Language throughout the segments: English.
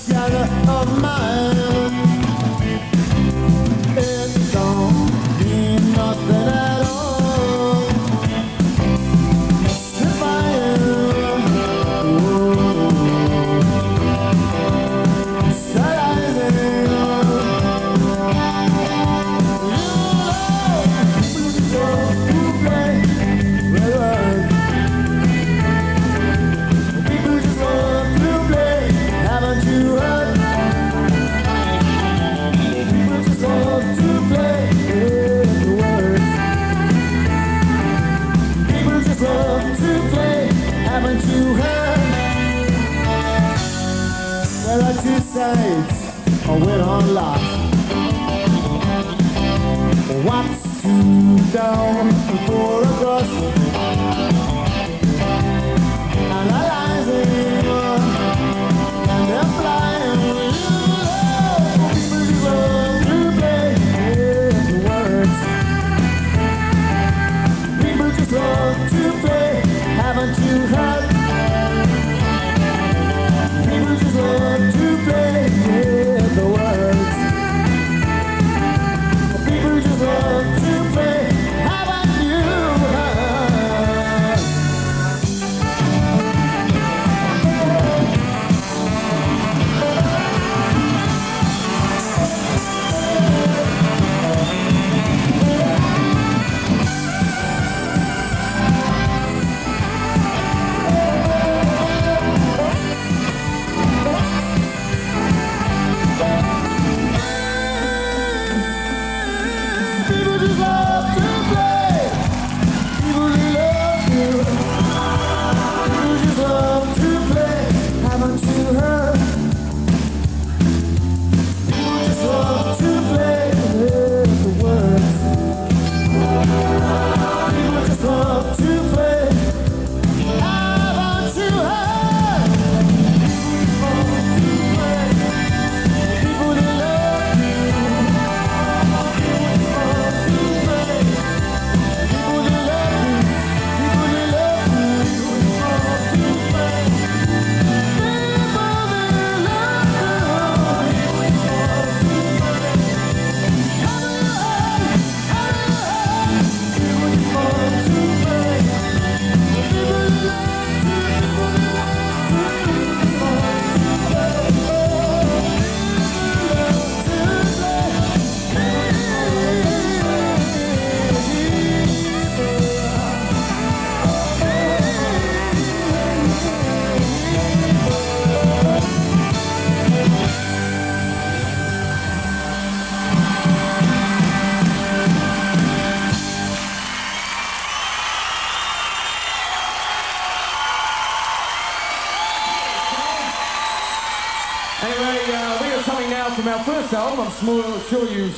expression of mine.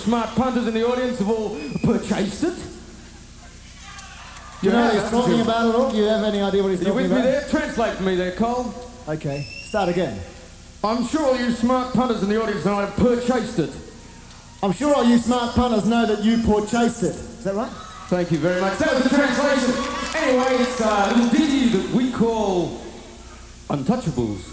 smart punters in the audience have all purchased it. Do you know what he's talking about at all? Do you have any idea what he's talking about? you with me there? Translate for me there, Cole. Okay, start again. I'm sure all you smart punters in the audience know I've purchased it. I'm sure all you smart punters know that you purchased it. Is that right? Thank you very much. That was the translation. Anyway, it's uh, a little ditty that we call Untouchables.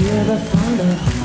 You hear, can't you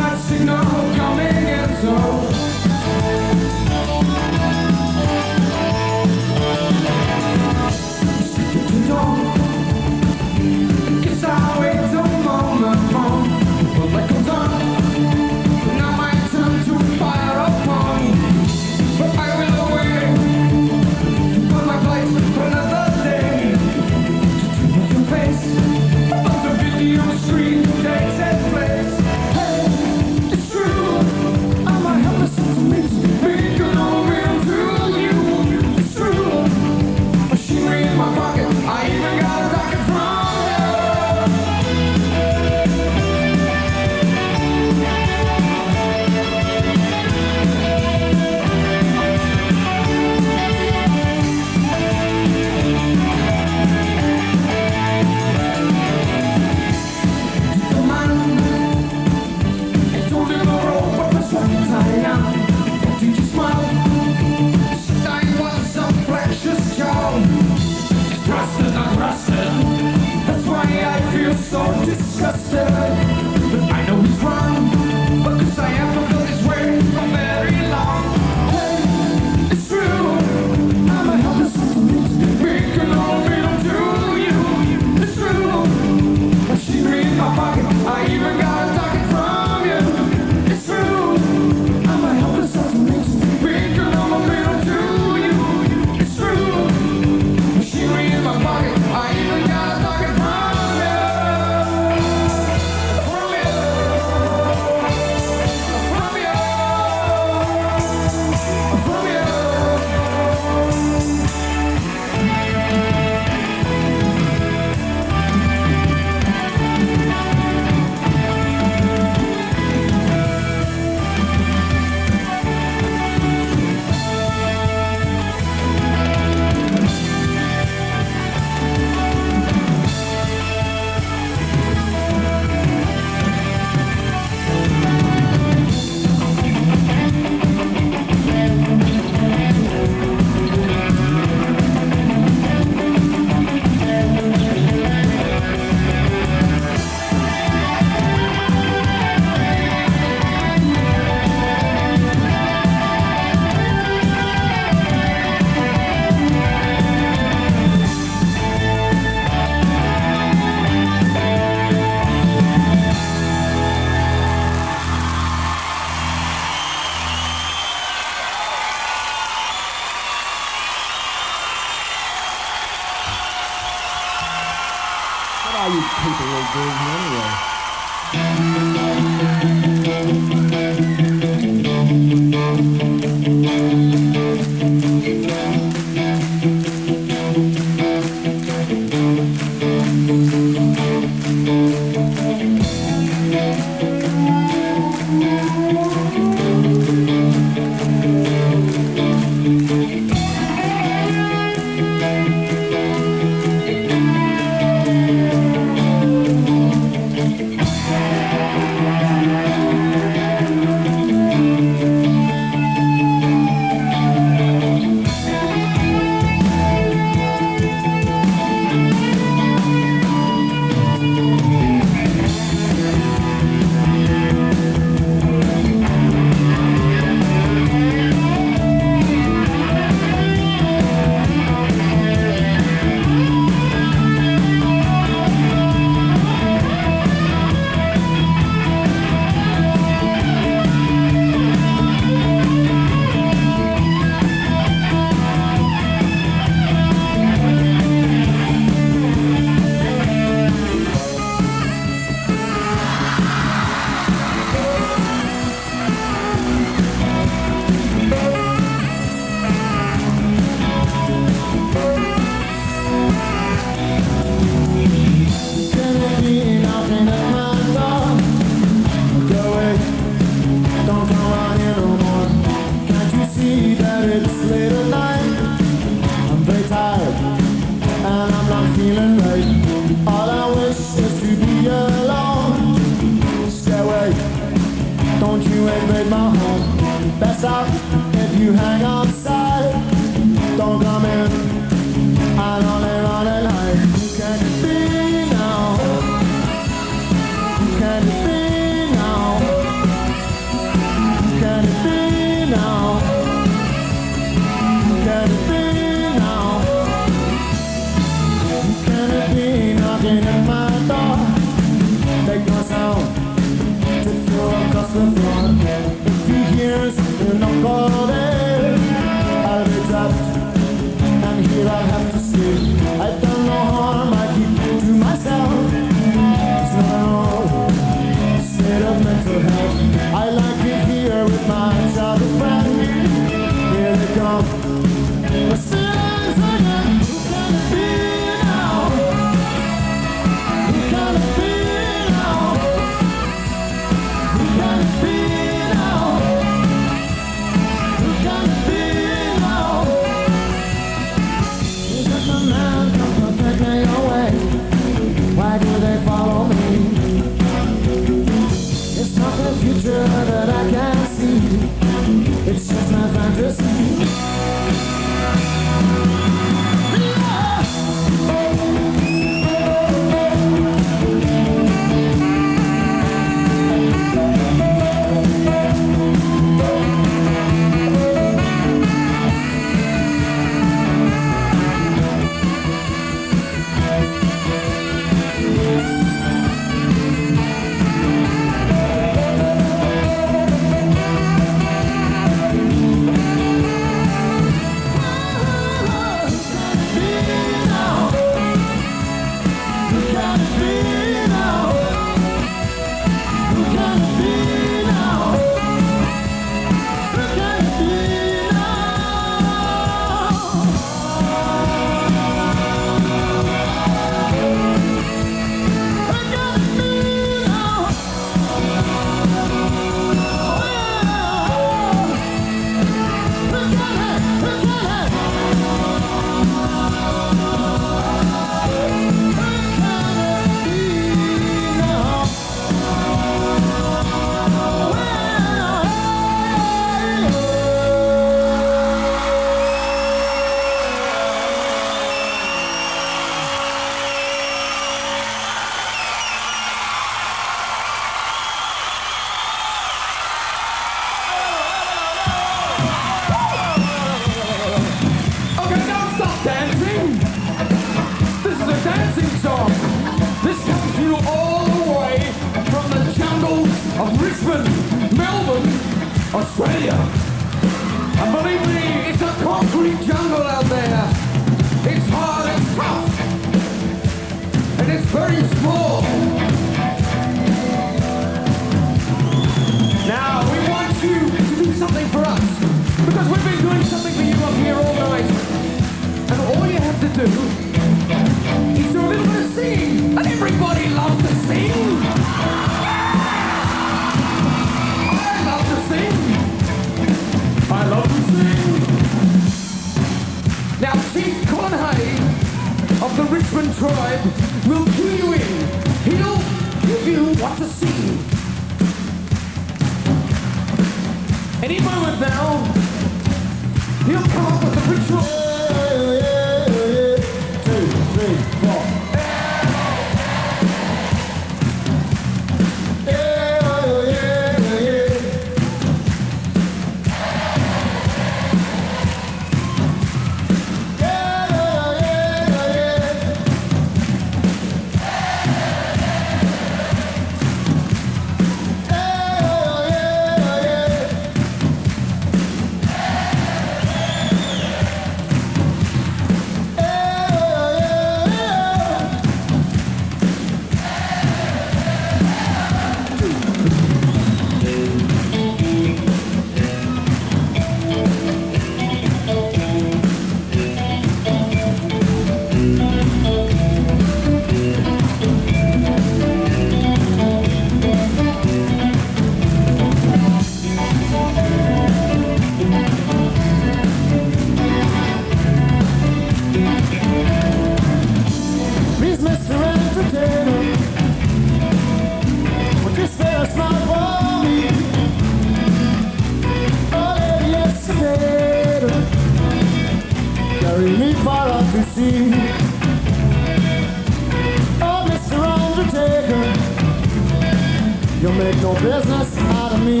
You'll make no business out of me.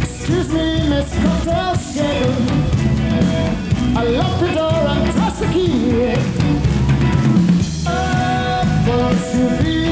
Excuse me, Miss Cocktail Shaker. I locked the door and tossed the key. Oh, but you be